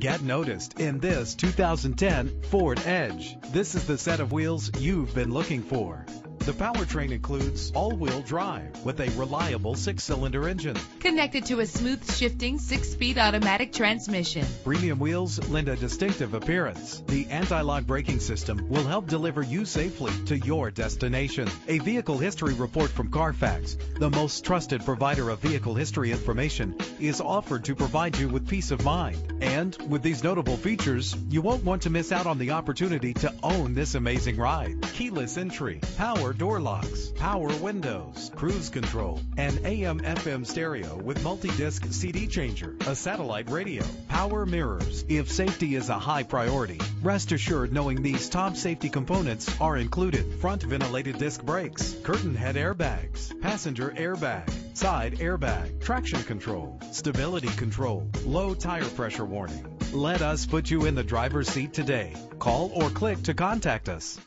Get noticed in this 2010 Ford Edge. This is the set of wheels you've been looking for. The powertrain includes all-wheel drive with a reliable six-cylinder engine. Connected to a smooth shifting six-speed automatic transmission. Premium wheels lend a distinctive appearance. The anti-lock braking system will help deliver you safely to your destination. A vehicle history report from Carfax, the most trusted provider of vehicle history information, is offered to provide you with peace of mind. And with these notable features, you won't want to miss out on the opportunity to own this amazing ride. Keyless entry, power door locks, power windows, cruise control, an AM FM stereo with multi-disc CD changer, a satellite radio, power mirrors. If safety is a high priority, rest assured knowing these top safety components are included. Front ventilated disc brakes, curtain head airbags, passenger airbag, side airbag, traction control, stability control, low tire pressure warning. Let us put you in the driver's seat today. Call or click to contact us.